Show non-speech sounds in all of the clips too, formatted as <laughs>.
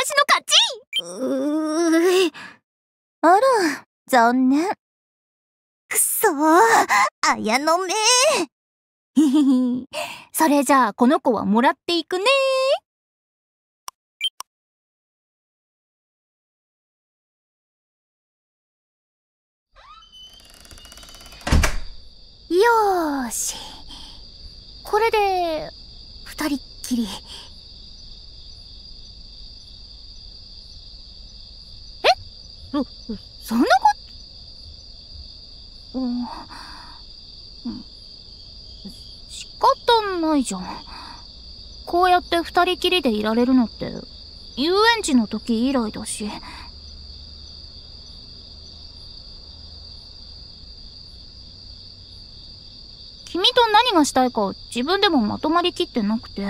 私の勝ちうーあら、残念。くそー、綾の目ひひひ。それじゃあ、この子はもらっていくねよーし。これで、二人っきり。そ、んなこと、うん、仕方ないじゃん。こうやって二人きりでいられるのって、遊園地の時以来だし。君と何がしたいか自分でもまとまりきってなくて。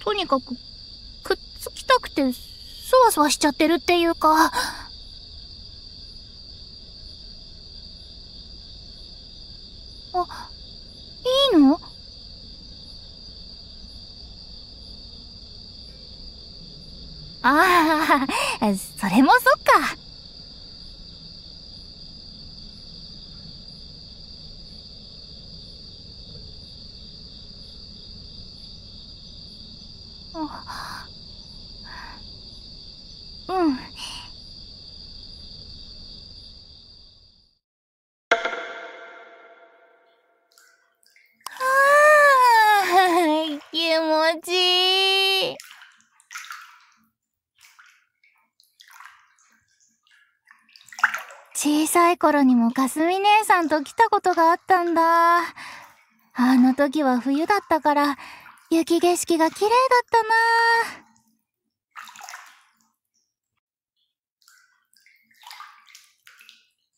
とにか、くて、そわそわしちゃってるっていうか。あ、いいの？ああ、それもそっか。うん。ああ、気持ちいい。小さい頃にもかすみ姉さんと来たことがあったんだ。あの時は冬だったから、雪景色が綺麗だっ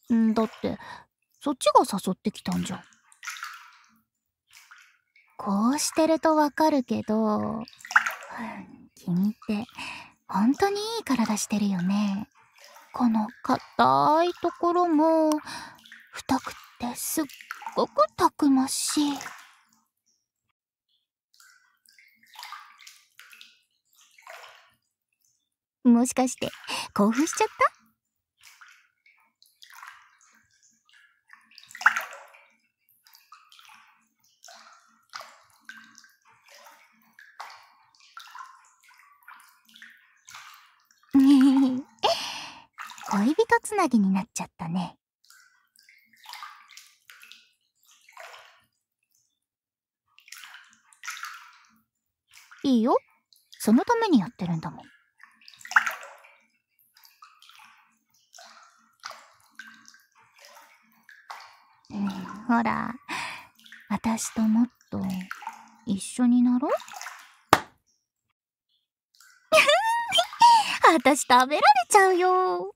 たなんだって、そっちが誘ってきたんじゃん。こうしてるとわかるけど、君って、本当にいい体してるよね。この硬いところも、太くってすっごくたくましい。もしかして、興奮しちゃった？恋人つなぎになっちゃったね。いいよ。そのためにやってるんだもん。うん、ほら、私ともっと一緒になろう <laughs> 私食べられちゃうよ。